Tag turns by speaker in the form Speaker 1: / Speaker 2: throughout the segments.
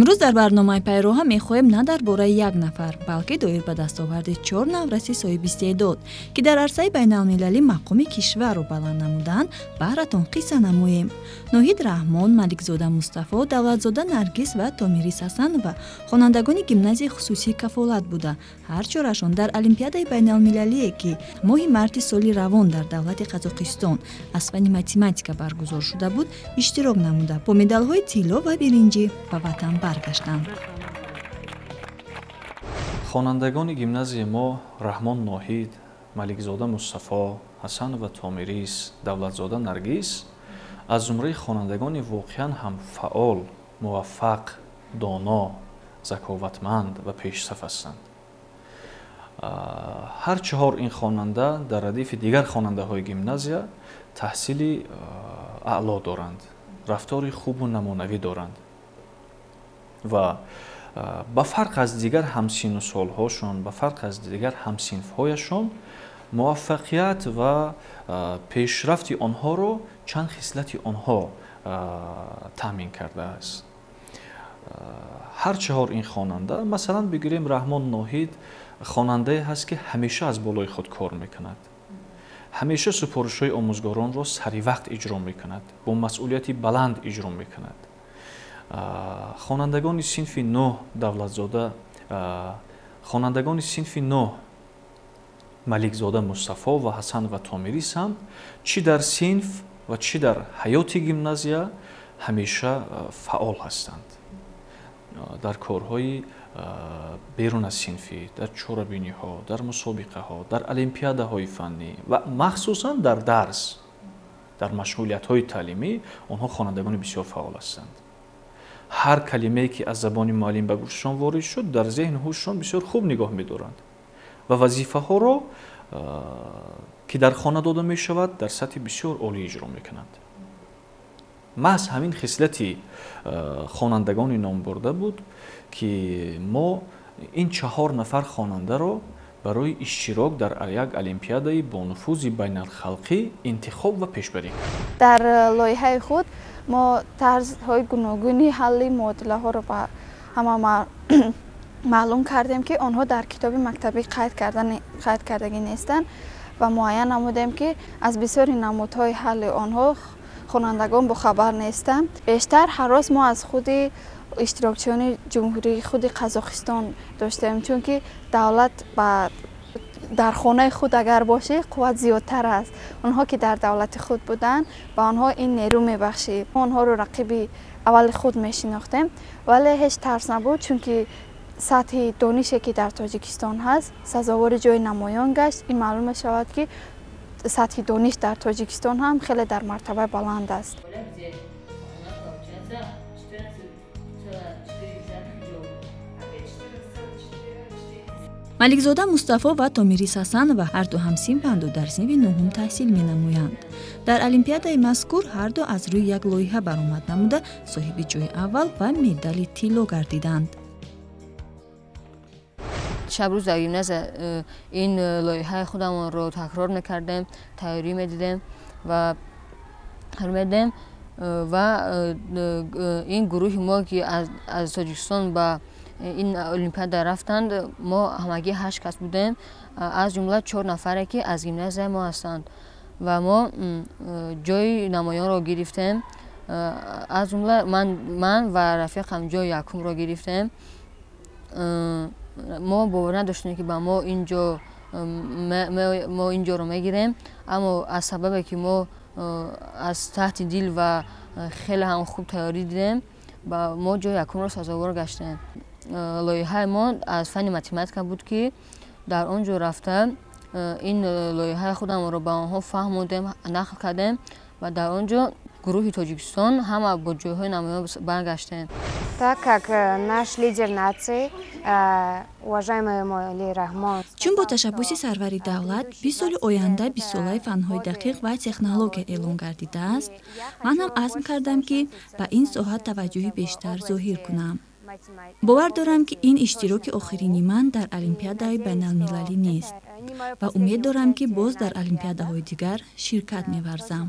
Speaker 1: имрӯз дар барномаи пайроҳа мехоҳем на дар бораи як нафар балки доир ба дастоварди чор навраси соҳиби истеъдод ки дар арсаи байналмилалӣ мақоми кишварро баланд намуданд баҳратон қисса намоем. Ноҳид раҳмон маликзода мустафо давлатзода наргиз ва томирис ҳасанова хонандагони гимназияи хусусии кафолат буда. Ҳар чорашон дар олимпиадаи байналмилалие ки моҳи марти соли равон дар давлати қазоқистон аз фани математика баргузор шуда буд иштирок намуда. Бо медалҳои тилло ва биринҷӣ ба ватан баргаштанд
Speaker 2: хонандагони гимназияи мо раҳмон ноҳид маликзода мустафо ҳасанова томирис давлатзода наргиз аз зумраи хонандагони воқеан ҳам фаъол муваффақ доно заковатманд ва пешсаф ҳастанд. Ҳар чаҳор ин хонанда дар радифи дигар хонандаҳои гимназия таҳсили аъло доранд. Рафтори хубу намунавӣ доранд ва ба фарқ аз дигар ҳамсину солҳошон ба фарқ аз дигар ҳамсинфҳояшон муваффақият ва пешрафти онҳоро чанд хислати онҳо таъмин кардааст ҳар чаҳор ин хонанда масалан бигирем раҳмон ноҳид хонандае ҳаст ки ҳамеша аз болои худ кор мекунад ҳамеша супоришҳои омӯзгоронро саривақт иҷро мекунад бо масъулияти баланд иҷро мекунад хонандагони синфи нӯ давлатзода хонандагони синфи нӯ маликзода мустафо ва ҳасанова томирис ҳам чӣ дар синф ва чӣ дар ҳаёти гимназия ҳамеша фаъол ҳастанд. Дар корҳои берун аз синфӣ дар чорабиниҳо дар мусобиқаҳо дар олимпиадаҳои фаннӣ ва махсусан дар дарс дар машғулиятҳои таълимӣ онҳо хонандагони бисёр фаъол ҳастанд ҳар калимае ки аз забони муаллим ба гӯшашон ворид шуд дар зеҳни ҳушшон бисёр хуб нигоҳ медоранд. Ва вазифаҳоро ки дар хона дода мешавад дар сатҳи бисёр олӣ иҷро мекунанд. Маҳз ҳамин хислати хонандагони номбурда буд ки мо ин чаҳор нафар хонандаро барои иштирок дар як олимпиадаи бонуфузи байналхалқӣ интихоб ва пешбарӣ
Speaker 3: дар лоиҳаи худ мо тарзҳои гуногуни ҳалли муодилаҳоро ба ҳама маълум кардем ки онҳо дар китоби мактабӣ қайд кардагӣ нестанд ва муайян намудем ки аз бисёри намудҳои ҳалли онҳо хонандагон бохабар нестанд бештар ҳарос мо аз худи иштирокчиёни ҷумҳурии худи қазоқистон доштем чунки давлат ба дар хонаи худ агар бошӣ қувват зиёдтар аст. Онҳо ки дар давлати худ буданд ба онҳо ин нерӯ мебахшид онҳоро рақиби аввали худ мешинохтем. Вале ҳеҷ тарс набуд чунки сатҳи донише ки дар тоҷикистон ҳаст сазовори ҷои намоён гашт. Ин маълум мешавад ки сатҳи дониш дар тоҷикистон ҳам хеле дар мартабаи баланд аст
Speaker 1: маликзода мустафо ва томирис ҳасанова ҳарду ҳамсинфанду дар синфи нуҳум таҳсил менамоянд. Дар олимпиадаи мазкур ҳарду аз рӯи як лоиҳа баромад намуда соҳиби ҷои аввал ва медали тилло гардиданд.
Speaker 4: Шабрӯз дар гимназия э, ин лоиҳаи худамонро такрор мекардем тайёрӣ медидем ва медем э, ва э, ин гурӯҳи мо ки аз тоҷикистон ба ин олимпиада рафтанд мо ҳамагӣ ҳашт кас будем аз ҷумла чор нафаре ки аз гимназияи мо ҳастанд ва мо ҷои намоёнро гирифтем аз ҷумла ман ва рафиқам ҷои якумро гирифтем мо бовар надоштем ки ба мо инҷо мо инҷоро мегирем аммо аз сабабе ки мо аз таҳти дил ва хеле ҳам хуб тайёрӣ дидем ба мо ҷои якумро сазовор гаштем лоиҳаи мо аз фани математика буд ки дар он ҷо рафта ин лоиҳаи худамонро ба онҳо фаҳмондем нақл кардем ва дар он ҷо гурӯҳи тоҷикистон ҳама бо ҷойҳои намоён баргаштем.
Speaker 5: Так как э, наш лидер нации э, уважаемый моли раҳмон
Speaker 1: чун бо ташаббуси сарвари давлат бист соли оянда бистсолаи фанҳои дақиқ ва технология эълон гардидааст. Ман ҳам азм кардам ки ба ин соҳа таваҷҷӯҳи бештар зоҳир кунам бовар дорам ки ин иштироки охирини ман дар олимпиадаи байналмилалӣ нест ва умед дорам ки боз дар олимпиадаҳои дигар ширкат меварзам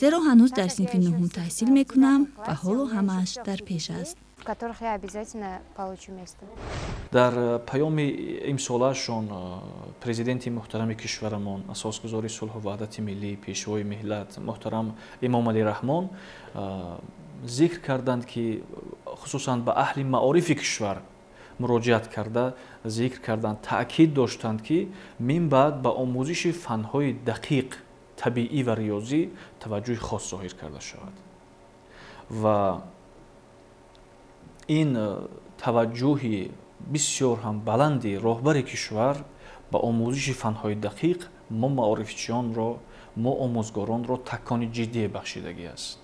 Speaker 1: зеро ҳанӯз дар синфи нуҳум таҳсил мекунам ва ҳоло ҳамааш дар пеш аст
Speaker 5: в которых я обязательно получу место.
Speaker 2: дар паёми имсолаашон э, президенти муҳтарами кишварамон асосгузори сулҳу ваҳдати миллӣ пешвои миллат муҳтарам имомалӣ раҳмон э, зикр карданд ки хусусан ба аҳли маорифи кишвар муроҷиат карда зикр карданд таъкид доштанд ки мин баъд ба омӯзиши фанҳои дақиқ табиӣ ва риёзӣ таваҷҷӯҳи хос зоҳир карда шавад. Ва ин таваҷҷӯҳи бисёр ҳам баланди роҳбари кишвар ба омӯзиши фанҳои дақиқ мо маорифчиёнро мо омӯзгоронро такони ҷиддие бахшидагӣ аст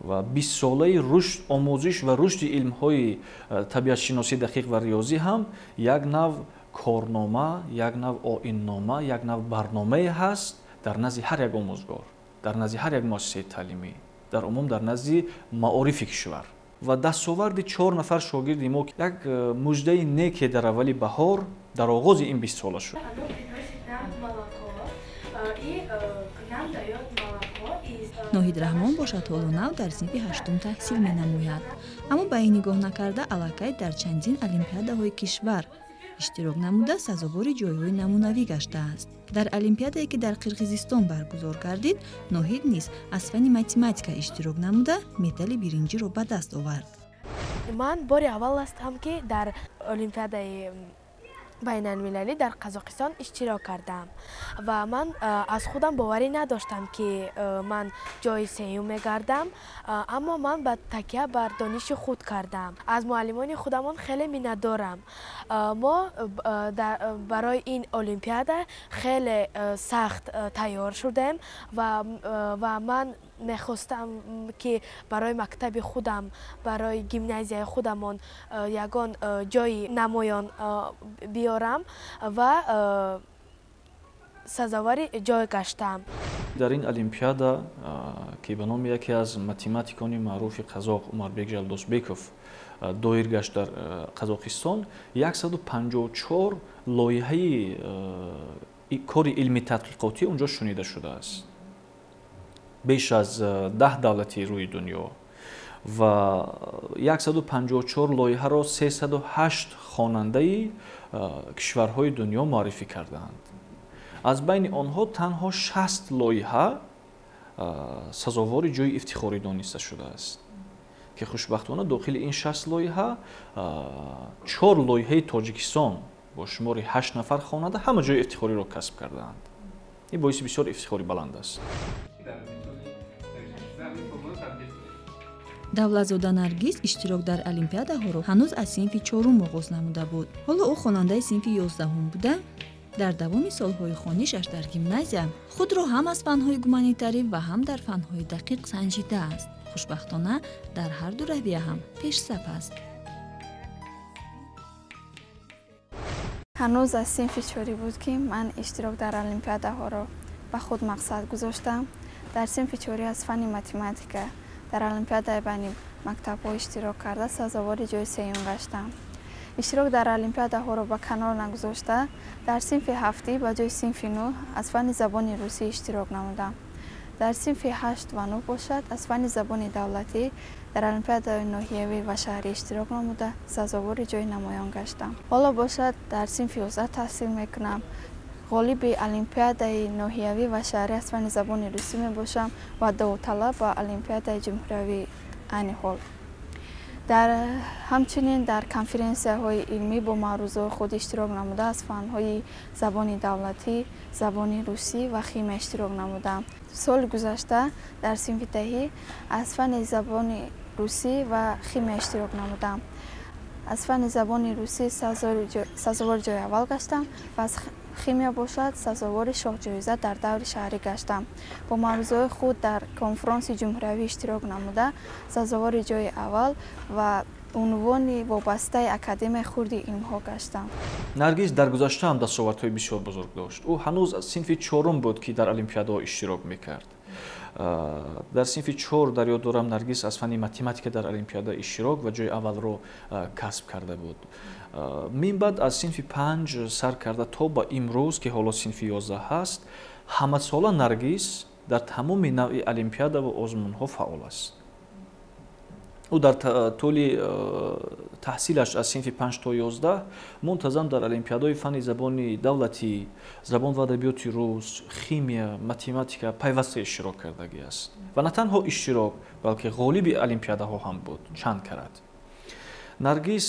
Speaker 2: ва бистсолаи рушд омӯзиш ва рушди илмҳои э, табиатшиносии дақиқ ва риёзӣ ҳам як нав корнома як нав оиннома як нав барномае ҳаст дар назди ҳар як омӯзгор дар назди ҳар як муассисаи таълимӣ дар умум дар назди маорифи кишвар. Ва дастоварди чор нафар шогирди мо як э, муждаи неке дар аввали баҳор дар оғози ин бистсола шуд
Speaker 1: ноҳид раҳмон бошад ҳолу нав дар синфи ҳаштум таҳсил менамояд. Аммо ба ин нигоҳ накарда аллакай дар чандин олимпиадаҳои кишвар иштирок намуда сазовори ҷойҳои намунавӣ гаштааст. Дар олимпиадае ки дар қирғизистон баргузор гардид ноҳид низ аз фани математика иштирок намуда медали биринҷиро ба даст овард.
Speaker 6: Ман бори аввал астам ки дар олимпиадаи байналмилалӣ дар қазоқистон иштирок кардам ва ман аз худам боварӣ надоштам ки ман ҷои сеюм мегардам аммо ман ба такя бар дониши худ кардам аз муаллимони худамон хеле миннатдорам мо барои ин олимпиада хеле сахт тайёр шудем ва ман мехостам ки барои мактаби худам барои гимназияи худамон ягон ҷои намоён биёрам ва сазовари ҷой гаштам
Speaker 2: дар ин олимпиада ки ба номи яке аз математикони маъруфи қазоқ умарбек жалдосбеков доир гашт дар қазоқистон 154 лоиҳаи кори илми тадқиқотӣ унҷо шунида шудааст беш аз даҳ давлати рӯи дунё ва 154 лоиҳаро 308 хонандаи кишварҳои дунё муаррифӣ кардаанд аз байни онҳо танҳо 60 лоиҳа сазовори ҷои ифтихорӣ дониста шудааст ки хушбахтона дохили ин 60 лоиҳа чор лоиҳаи тоҷикистон бо шумори 8 нафар хонанда ҳама ҷои ифтихориро касб кардаанд ин боиси бисёр ифтихори баланд аст
Speaker 1: давлатзода наргиз иштирок дар олимпиадаҳоро ҳанӯз аз синфи чорум оғоз намуда буд. Ҳоло ӯ хонандаи синфи ёздаҳум буда дар давоми солҳои хонишаш дар гимназия худро ҳам аз фанҳои гуманитарӣ ва ҳам дар фанҳои дақиқ санҷидааст хушбахтона дар ҳарду равия ҳам пешсаф аст.
Speaker 3: Ҳанӯз аз синфи чорӣ буд ки ман иштирок дар олимпиадаҳоро ба худ мақсад гузоштам. Дар синфи чорӣ аз фани математика дар олимпиадаи байни мактабҳо иштирок карда сазовори ҷои сеюм гаштам иштирок дар олимпиадаҳоро ба канор нагузошта дар синфи ҳафтӣ ба ҷои синфи нӯҳ аз фани забони русӣ иштирок намудам дар синфи ҳашт ва нӯҳ бошад аз фани забони давлатӣ дар олимпиадаи ноҳиявӣ ва шаҳрӣ иштирок намуда сазовори ҷои намоён гаштам ҳоло бошад дар синфи ёздаҳ таҳсил мекунам ғолиби олимпиадаи ноҳиявӣ ва шаҳрӣ аз фани забони русӣ мебошам ва давоталаб ба олимпиадаи ҷумҳуравӣ айни ҳол. Дар ҳамчунин дар конференсияҳои илмӣ бо маърузаҳои худ иштирок намуда аз фанҳои забони давлатӣ забони русӣ ва химия иштирок намудам соли гузашта дар синфи даҳӣ аз фани забони русӣ ва химия иштирок намудам аз фани забони русӣ сазовори ҷои аввал гаштам ва химия бошад сазовори шоҳҷоиза дар даври шаҳрӣ гаштам. Бо маърузаҳои худ дар конфронси ҷумҳуравӣ иштирок намуда сазовори ҷои аввал ва унвони вобастаи академияи хурди илмҳо гаштам.
Speaker 2: Наргиз дар гузашта ҳам дастовардҳои бисёр бузург дошт. Ӯ ҳанӯз синфи чорум буд ки дар олимпиадаҳо иштирок мекард дар синфи чор дар ёд дорам наргиз аз фани математика дар олимпиада иштирок ва ҷои аввалро касб карда буд. Мин баъд аз синфи панҷ сар карда то ба имрӯз ки ҳоло синфи ёздаҳ ҳаст ӯ дар тӯли таҳсилаш аз синфи панҷ то ёздаҳ мунтазам дар олимпиадаҳои фанни забони давлатӣ забон ва адабиёти рус химия математика пайваста иштирок кардагӣ аст. Ва на танҳо иштирок балки ғолиби олимпиадаҳо ҳам буд чанд карат. Наргиз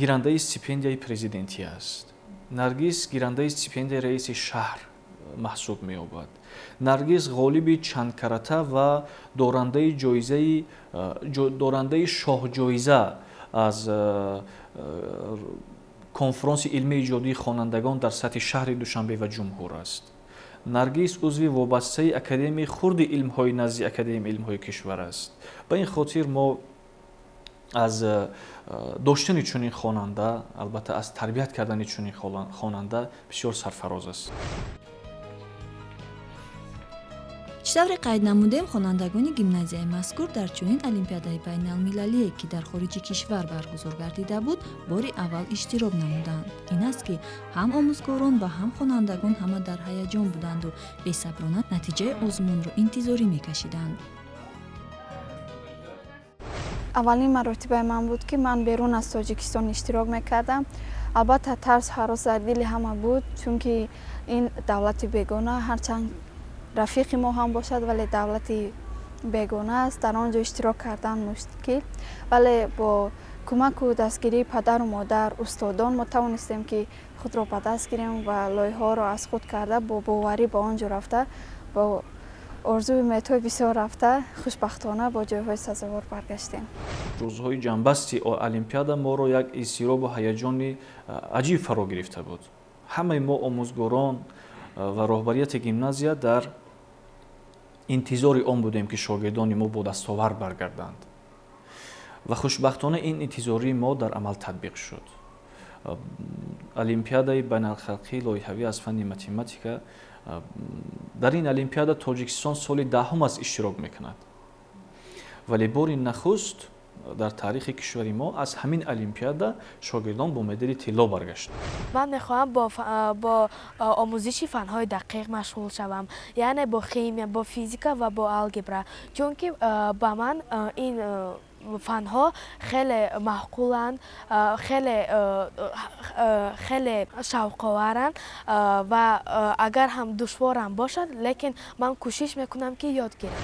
Speaker 2: гирандаи стипендияи президентӣ аст. Наргиз гирандаи стипендияи раиси шаҳр маҳсуб меёбад. Наргиз ғолиби чандкарата ва дорандаи ҷоизаи дорандаи шоҳҷоиза аз конфронси илмии иҷодии хонандагон дар сатҳи шаҳри душанбе ва ҷумҳур аст. Наргиз узви вобастаи академияи хурди илмҳои назди академияи илмҳои кишвар аст. Ба ин хотир мо аз доштани чунин хонанда албатта аз тарбият кардани чунин хонанда бисёр сарфароз аст
Speaker 1: чӣ тавре қайд намудем хонандагони гимназияи мазкур дар чунин олимпиадаи байналмилалие ки дар хориҷи кишвар баргузор гардида буд бори аввал иштирок намуданд. Ин аст ки ҳам омӯзгорон ва ҳам хонандагон ҳама дар ҳаяҷон буданду бесаброна натиҷаи озмунро интизорӣ мекашиданд.
Speaker 3: Аввалин маротибаи ман буд ки ман берун аз тоҷикистон иштирок мекардам. Албатта тарс ҳарос дар дили ҳама буд чунки ин давлати бегона ҳарчанд рафиқи мо ҳам бошад вале давлати бегона аст. Дар он ҷо иштирок кардан мушкил. Вале бо кӯмаку дастгирии падару модар устодон мо тавонистем ки худро ба даст гирем ва лоиҳаҳоро аз худ карда бо боварӣ ба он ҷо рафта бо орзуи умедҳои бисёр рафта хушбахтона бо ҷойҳои сазовор баргаштем.
Speaker 2: Рӯзҳои ҷанбасти олимпиада моро як изтиробу ҳаяҷони аҷиб фаро гирифта буд. Ҳамаи мо омӯзгорон ва роҳбарияти гимназия дар интизори он будем ки шогирдони мо бо дастовар баргарданд. Ва хушбахтона ин интизори мо дар амал татбиқ шуд. Олимпиадаи байналхалқии лоиҳавӣ аз фанни математика дар ин олимпиада тоҷикистон соли даҳум аст иштирок мекунад. Вале бори нахуст дар таърихи кишвари мо аз ҳамин олимпиада шогирдон бо медали тилло баргаштанд
Speaker 6: ман мехоҳам бо омӯзиши фанҳои дақиқ машғул шавам яъне бо химия бо физика ва бо алгебра чунки ба ман ин фанҳо хеле маъқуланд хеле хеле шавқоваранд ва агар ҳам душворам бошад лекин ман кӯшиш мекунам ки ёд гирам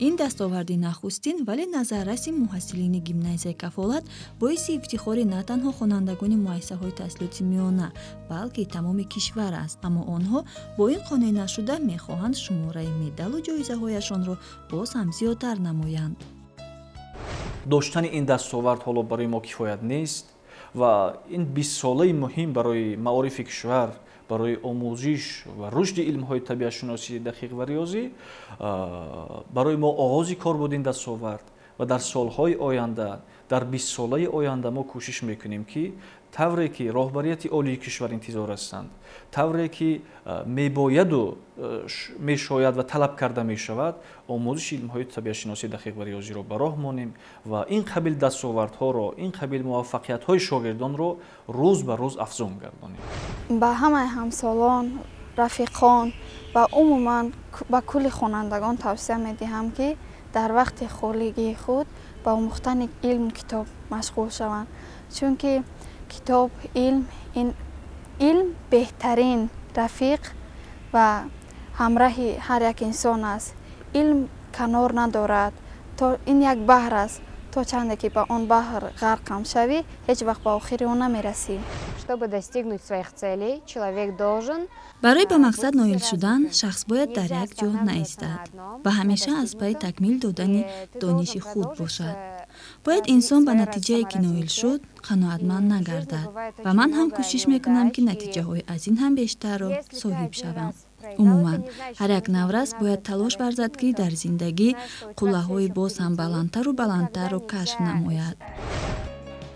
Speaker 1: ин дастоварди нахустин вале назарраси муҳассилини гимназияи кафолат боиси ифтихори на танҳо хонандагони муассисаҳои таҳсилоти миёна балки тамоми кишвар аст. Аммо онҳо бо ин қонеъ нашуда мехоҳанд шумораи медалу ҷоизаҳояшонро боз ҳам зиёдтар намоянд.
Speaker 2: Доштани ин дастовард ҳоло барои мо кифоят нест ва ин бистсолаи муҳим барои маорифи кишвар барои омӯзиш ва рушди илмҳои табиатшуносӣ дақиқ ва риёзӣ барои мо оғози кор буд ин дастовард ва дар солҳои оянда дар бистсолаи оянда мо кӯшиш мекунем ки тавре ки роҳбарияти олии кишвар интизор ҳастанд тавре ки мебояду мешояд ва талаб карда мешавад омӯзиши илмҳои табиатшиносӣ дақиқ ва риёзиро ба роҳ монем ва ин қабил дастовардҳоро ин қабил муваффақиятҳои шогирдонро рӯз ба рӯз афзун гардонем.
Speaker 3: Ба ҳамаи ҳамсолон рафиқон ва умуман ба кулли хонандагон тавсия медиҳам ки дар вақти холигии худ ба омӯхтани илму китоб машғул шаванд. Чунки китоб илм ин илм беҳтарин рафиқ ва ҳамраҳи ҳар як инсон аст. Илм канор надорад. То ин як баҳр аст. То чанде ки ба он баҳр ғарқам шавӣ ҳеҷ вақт ба охири он намерасӣ.
Speaker 5: Чтобы достигнуть своих целей? Человек должен
Speaker 1: барои ба мақсад ноил шудан шахс бояд дар як ҷо наистад ва ҳамеша аз пайи такмил додани дониши худ бошад бояд инсон ба натиҷае ки ноил шуд қаноатманд нагардад. Ва ман ҳам кӯшиш мекунам ки натиҷаҳои аз ин ҳам бештарро соҳиб шавам. Умуман ҳар як наврас бояд талош варзад ки дар зиндагӣ қуллаҳои боз ҳам баландтару баландтарро кашф намояд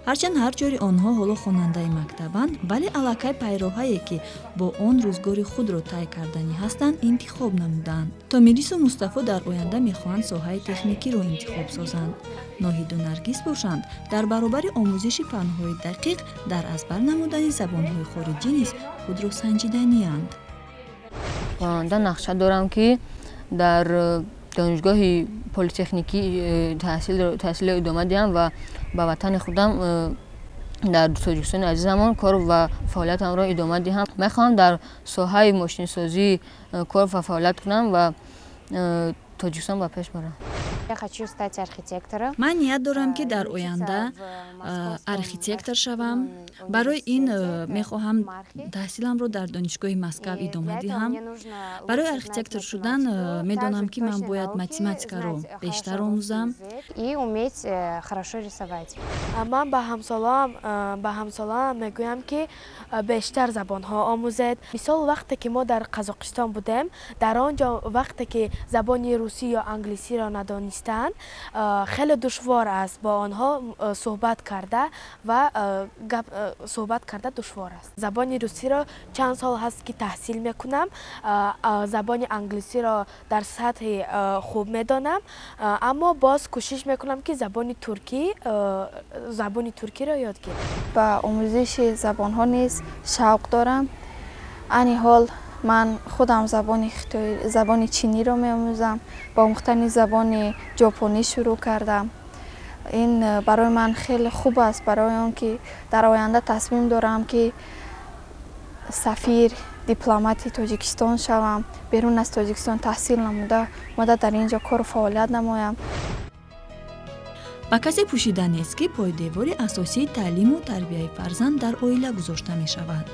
Speaker 1: ҳарчанд ҳар ҷори онҳо ҳоло хонандаи мактабанд вале аллакай пайроҳае ки бо он рӯзгори худро тай карданӣ ҳастанд интихоб намуданд. Томирису мустафо дар оянда мехоҳанд соҳаи техникиро интихоб созанд. Ноҳиду наргиз бошанд дар баробари омӯзиши фанҳои дақиқ дар азбар намудани забонҳои хориҷӣ низ худро санҷиданиянд.
Speaker 4: Хонанда нақша дорам ки дар донишгоҳи политехникӣ таҳсилро идома диҳам ва ба ватани худам дар тоҷикистони азизамон кор ва фаъолиятамро идома диҳам мехоҳам дар соҳаи мошинсозӣ кор ва фаъолият кунам ва тоҷикистон ба пеш барам
Speaker 1: Ман ният дорам ки дар оянда архитектор шавам. Барои ин мехоҳам таҳсиламро дар донишгоҳи Москав идома диҳам. Барои архитектор шудан медонам ки ман бояд математикаро бештар омӯзам
Speaker 5: и уметь э, хорошо рисовать.
Speaker 6: ман ба ҳамсолаам ба ҳамсолаам мегӯям ки бештар забонҳо омӯзед мисол вақте ки мо дар қазоқистон будем дар он ҷо вақте ки забони русӣ ё англисиро надонист донистан хеле душвор аст бо онҳо суҳбат карда ва гап суҳбат карда душвор аст. Забони русиро чанд сол ҳаст ки таҳсил мекунам забони англисиро дар сатҳи хуб медонам аммо боз кӯшиш мекунам ки забони туркӣ забони туркиро ёд гирам
Speaker 3: ба омӯзиши забонҳо низ шавқ дорам. Айни ҳол ман худам забони хитои забони чиниро меомӯзам ба омӯхтани забони ҷопонӣ шурӯъ кардам. Ин э, барои ман хеле хуб аст барои он ки дар оянда тасмим дорам ки сафир дипломати тоҷикистон шавам. Берун аз тоҷикистон таҳсил намуда омада дар ин ҷо кору фаъолият намоям.
Speaker 1: Ба касе пӯшида нест ки пойдевори асосии таълиму тарбияи фарзанд дар оила гузошта мешавад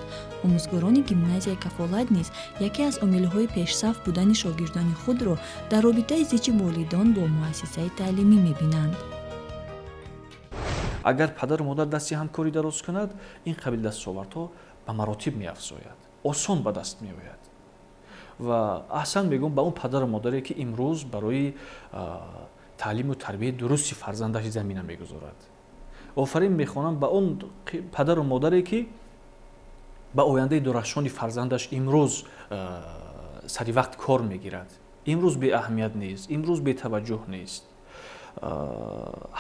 Speaker 1: омӯзгорони гимназияи кафолат низ яке аз омилҳои пешсаф будани шогирдони худро дар робитаи зичи волидон бо муассисаи таълимӣ мебинанд.
Speaker 2: Агар падару модар дасти ҳамкорӣ дароз кунад ин қабил дастовардҳо ба маротиб меафзояд осон ба даст меояд. Ва аҳсан мегӯм ба он падару модаре ки имрӯз барои таълиму тарбияи дурусти фарзандаши замина мегузорад. Офарин мехонам ба он падару модаре ки ба ояндаи дурахшони фарзандаш имрӯз э, сари вақт кор мегирад имрӯз беаҳамият нест имрӯз бетаваҷҷӯҳ нест э,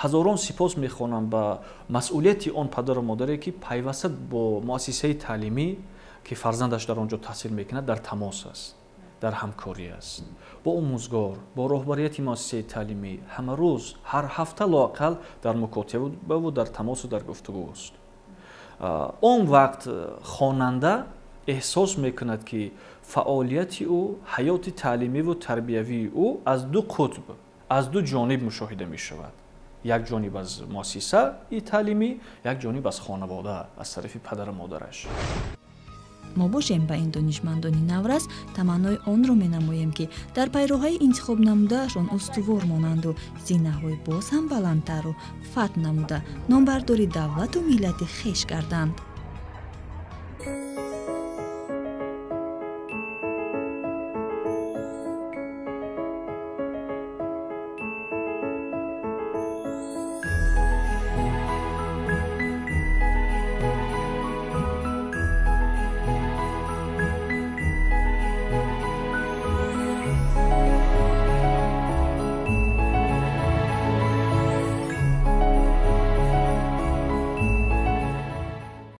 Speaker 2: ҳазорон сипос мехонам ба масъулияти он падару модаре ки пайваста бо муассисаи таълимӣ ки фарзандаш дар он ҷо таҳсил мекунад дар тамос аст дар ҳамкорӣ аст бо омӯзгор бо роҳбарияти муассисаи таълимӣ ҳамарӯз ҳар ҳафта лоақал дар мукотибаву дар тамосу дар гуфтугӯст он вақт хонанда эҳсос мекунад ки фаъолияти ӯ ҳаёти таълимиву тарбиявии ӯ аз ду қутб аз ду ҷониб мушоҳида мешавад як ҷониб аз муассисаи таълимӣ як ҷониб аз хонавода аз тарафи падару модараш
Speaker 1: мо бошем ба ин донишмандони наврас таманнои онро менамоем ки дар пайроҳаи интихоб намудаашон устувор монанду. Зинаҳои боз ҳам баландтару фатҳ намуда. Номбардори давлату миллати хеш гарданд